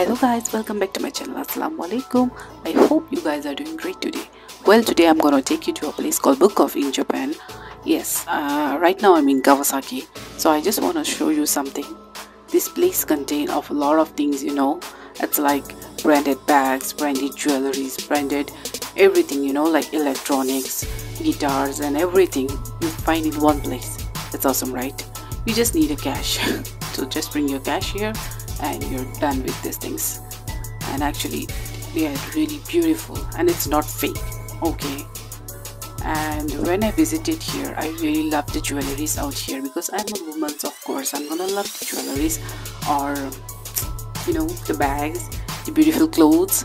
hello guys welcome back to my channel. Assalamu alaikum. I hope you guys are doing great today. Well today i'm gonna take you to a place called book off in japan yes uh, right now i'm in kawasaki. So i just want to show you something. This place contain of a lot of things you know. It's like branded bags branded jewelries branded everything you know like electronics guitars and everything you find in one place. That's awesome right? You just need a cash. So just bring your cash here and you're done with these things. And actually they are really beautiful and it's not fake okay? And when I visited here I really love the jewelries out here because I'm a woman of course I'm gonna love the jewelries or you know the bags the beautiful clothes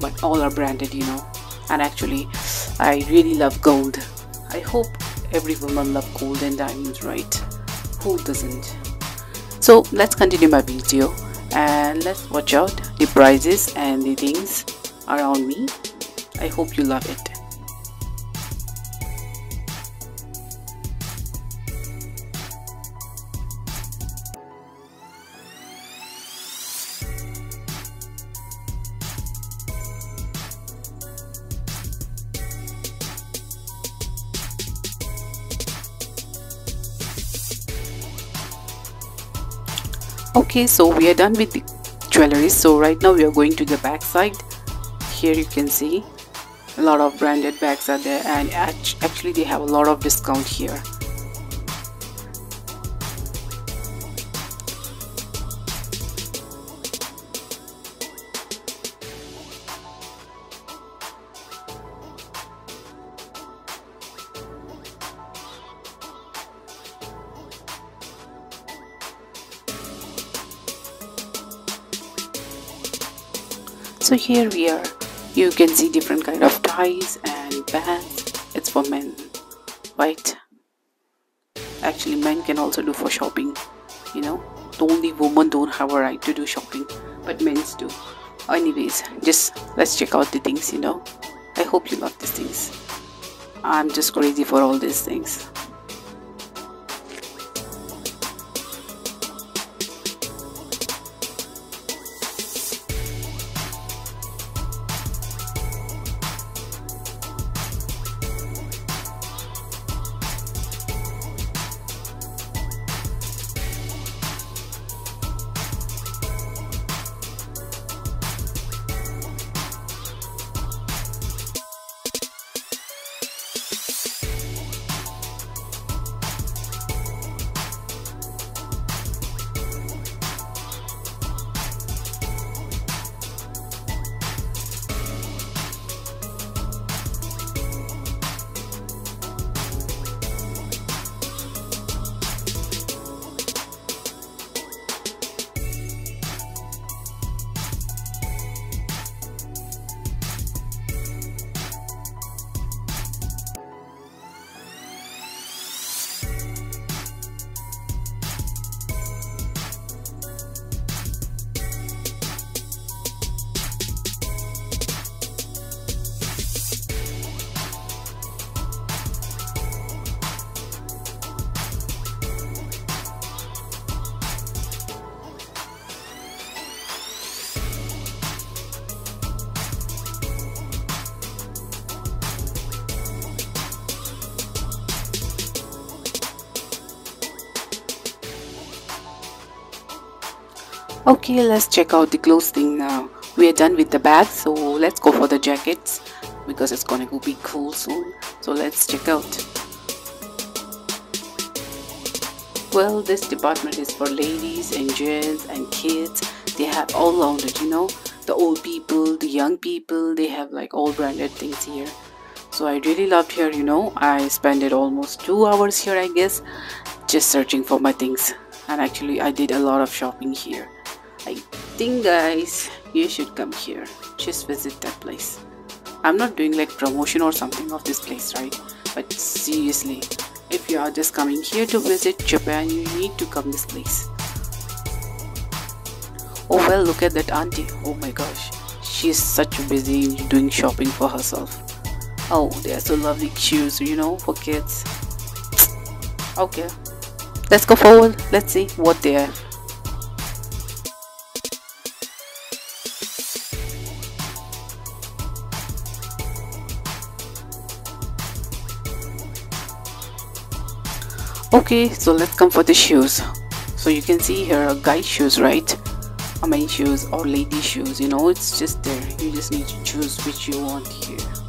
but all are branded you know? And actually I really love gold. I hope every woman love gold and diamonds right? Who doesn't? So let's continue my video and let's watch out the prices and the things around me. I hope you love it okay so we are done with the jewelry. So right now we are going to the back side here you can see a lot of branded bags are there. And actually they have a lot of discount here so here we are. You can see different kind of ties and bands. It's for men right? Actually men can also do for shopping you know? Only women don't have a right to do shopping but men's do. Anyways just let's check out the things you know? I hope you love these things. I'm just crazy for all these things okay let's check out the clothes thing now. We are done with the bags so let's go for the jackets because it's gonna go be cool soon. So let's check out. Well this department is for ladies and gents and kids. They have all rounded you know. The old people the young people they have like all branded things here. So i really loved here you know. I spent it almost two hours here i guess just searching for my things. And actually i did a lot of shopping here I think guys you should come here. Just visit that place. I'm not doing like promotion or something of this place right? But seriously if you are just coming here to visit Japan you need to come this place. Oh well look at that auntie. Oh my gosh. She's such busy doing shopping for herself. Oh they are so lovely shoes you know for kids. Okay. Let's go forward. Let's see what they have okay so let's come for the shoes. So you can see here guy shoes right? I mean shoes or lady shoes you know it's just there. You just need to choose which you want here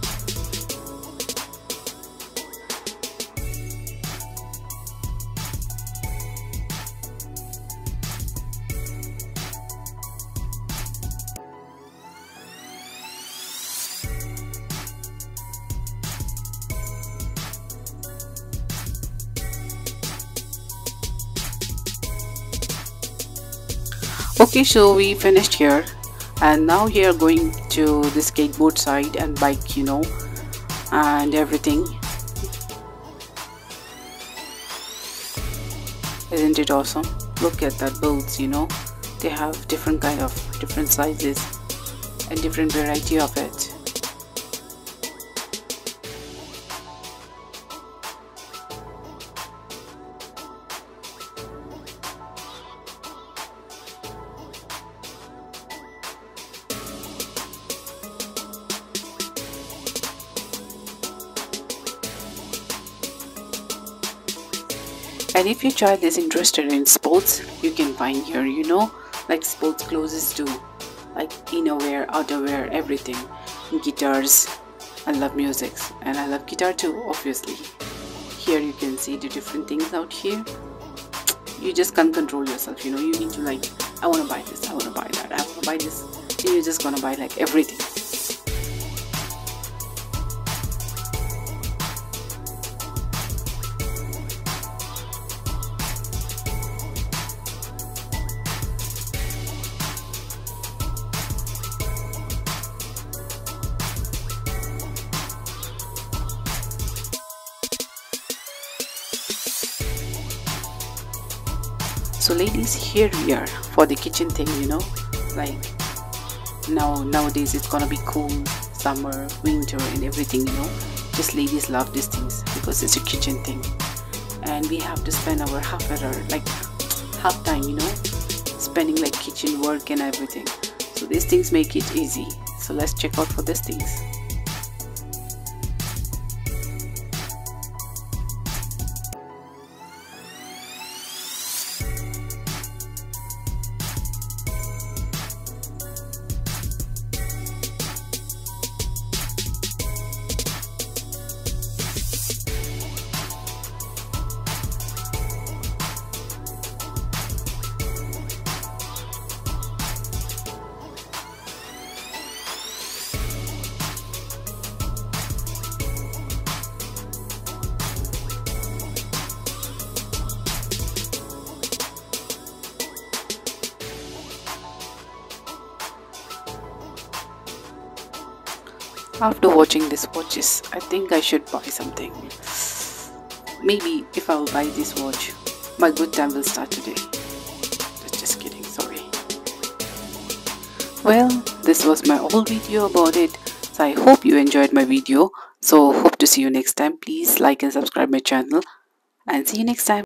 okay so we finished here. And now here going to the skateboard side and bike you know and everything. Isn't it awesome? Look at that boats you know. They have different kind of different sizes and different variety of it and if your child is interested in sports you can find here you know like sports clothes too. Like innerwear outerwear everything. Guitars. I love music and i love guitar too obviously. Here you can see the different things out here. You just can't control yourself you know. You need to like i want to buy this i want to buy that i want to buy this. And you're just gonna buy like everything so ladies here we are for the kitchen thing you know? Like now nowadays it's gonna be cool summer winter and everything you know? Just ladies love these things because it's a kitchen thing. And we have to spend our half hour like half time you know? Spending like kitchen work and everything. So these things make it easy. So let's check out for these things After watching these watches, I think I should buy something. Maybe if I will buy this watch, my good time will start today. Just kidding, sorry. Well, this was my whole video about it. So I hope you enjoyed my video. So hope to see you next time. Please like and subscribe my channel and see you next time.